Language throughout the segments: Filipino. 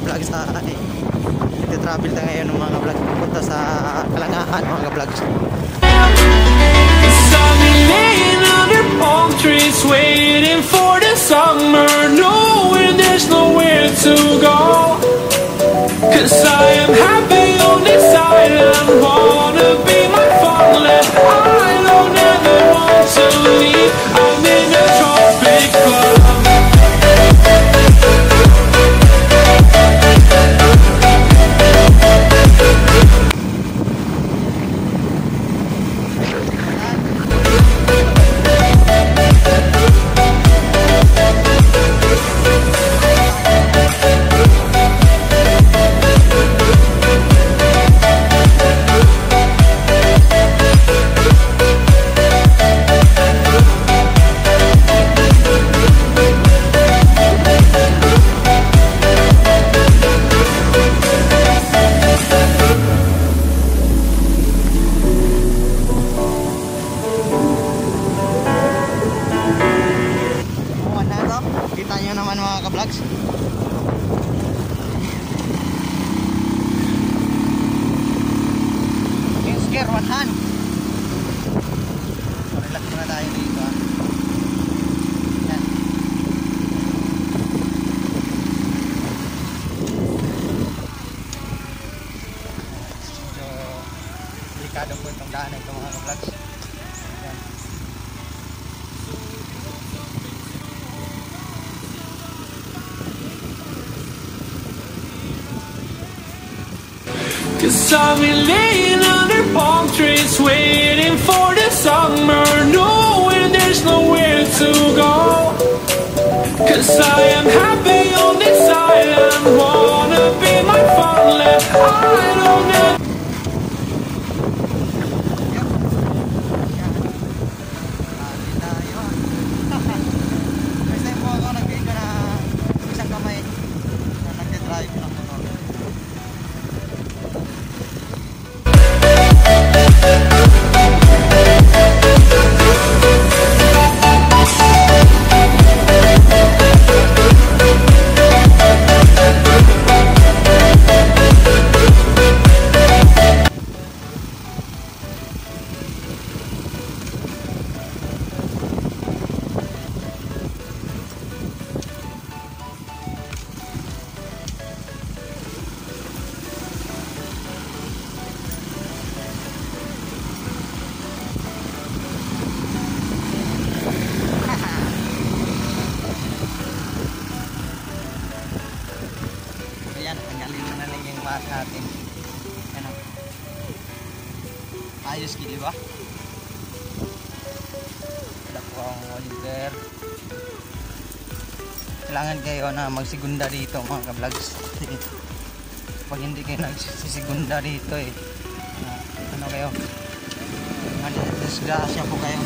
mga eh, nagtitravel tayo ngayon ng mga sa mga waiting for the summer, knowing there's nowhere to go. Cause I am happy on this island, wanna be my. I don't ever want to leave, nyo naman mga ka-vlogs. Cause I've been laying under palm trees, waiting for the summer, knowing there's nowhere to go. Cause I am happy mask natin. Ayan o. Ayos ki, di ba? Wala po ang Oliver. Kailangan kayo na magsigunda dito mga ka-vlogs. Pag hindi kayo nagsisigunda dito eh. ano kayo? Disgrasya po kayo.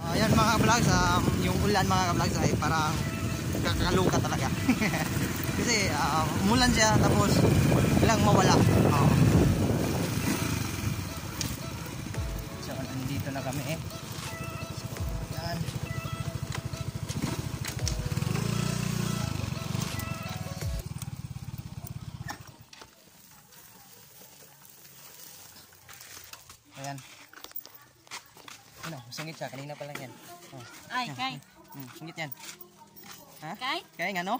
Ah, Ayan mga vlogs, um, ulan mga vlogs ay parang kakaloka talaga. Kasi uh, umulan siya tapos bilang mawala. Oo. So nandito na kami eh. Yan. Ayan. Ano, sungit siya. Kanina pa lang yan. Oh. Ay, kay. Hmm, sungit yan. Ha? Kay? Kaya nga no?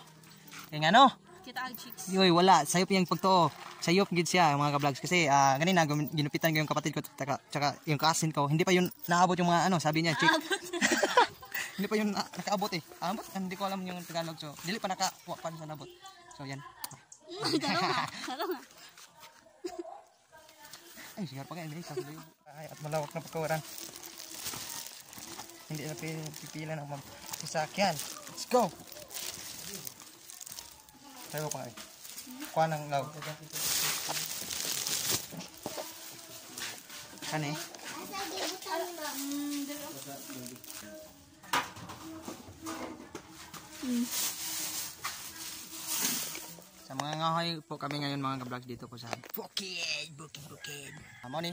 Kaya nga no? Kita ang chicks. Yoy, wala. Sayop yung pagtoo. Sayop gid siya mga ka-vlogs kasi ah ganina ginupitan ko yung kapatid ko tsaka, tsaka yung kasin ko. Hindi pa yun naabot yung mga ano, sabi niya, chick. hindi pa yun na, nakaabot eh. Abot? hindi ko alam yung Tagalog. So, dili pa nakakuha pa sa nabot. So, yan. Ay, sigar pa kayo. Ay, at malawak na pagkawaran. Hindi na pi- pipila ng mag sasakyan. Let's go! Tayo pa kayo. Kuha ng law. Ano eh? mga ngahoy po kami ngayon mga ka-vlogs dito po sa Bukid, Bukid, Bukid. Ah, mo ni,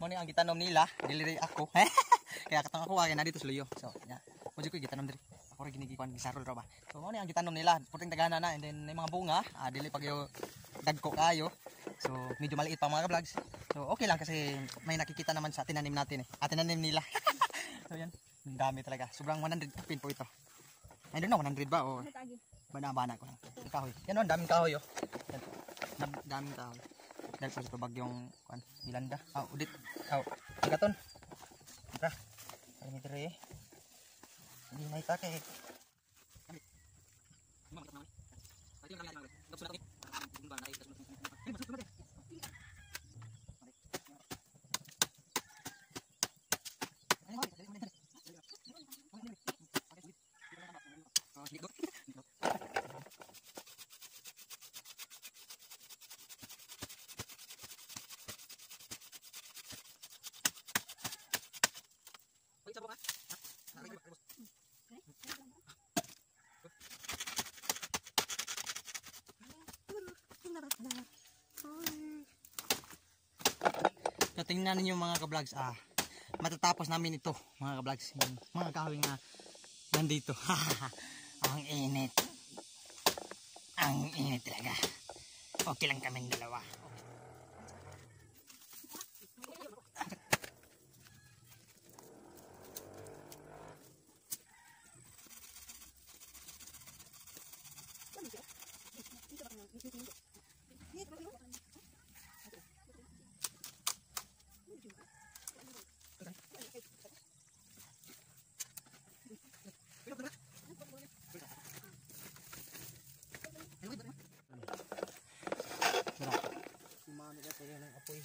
mo ni ang gitanom nila, dili rin ako. Kaya katang ako kaya na dito sa luyo. So, ya. Mo ko gitanom diri. Ako rin ginigikuan gisarol ra ba. So, mo ni ang gitanom nila, puting tagana na and then may mga bunga, ah, dili pag dagko kayo. So, medyo maliit pa mga ka-vlogs. So, okay lang kasi may nakikita naman sa tinanim natin eh. Ah, tinanim nila. so, yan. Ang dami talaga. Sobrang 100 pin po ito. I don't know, 100 ba o bana-bana ko lang. Yung kahoy. Yan o, daming kahoy o. Dam- daming kahoy. Dahil sa ito bagyong kuan, Milanda. Ah, udit. Ah, agaton. Tara. Kami dito eh. Hindi may take. Eh. So, tingnan ninyo mga ka-vlogs, ah, matatapos namin ito, mga ka-vlogs, yung mga kahoy nga nandito. Ang init. Ang init talaga. Okay lang kaming dalawa. Sumami na tayo ng apoy.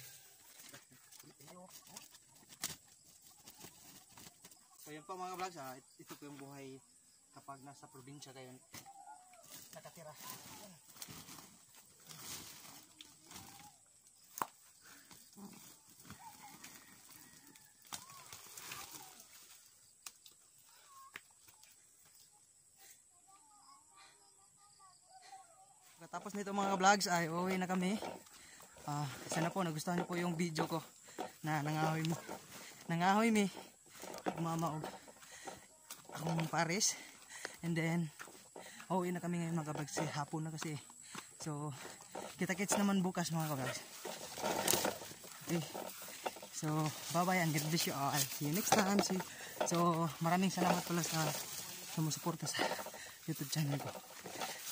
So yun po mga vlogs ha, It- ito po yung buhay kapag nasa probinsya kayo nakatira. Yan. Nito mga vlogs ay uuwi na kami. Ah, sana po nagustuhan niyo po yung video ko na nangahoy mo. Nangahoy mi. Mama og akong pares. And then uuwi na kami ngayon mga vlogs. Eh, hapon na kasi. So, kita-kits naman bukas mga vlogs. Okay. So, bye-bye and God bless you all. See you next time. See So, maraming salamat pala sa sumusuporta sa YouTube channel ko.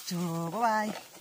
So, bye-bye.